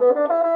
Música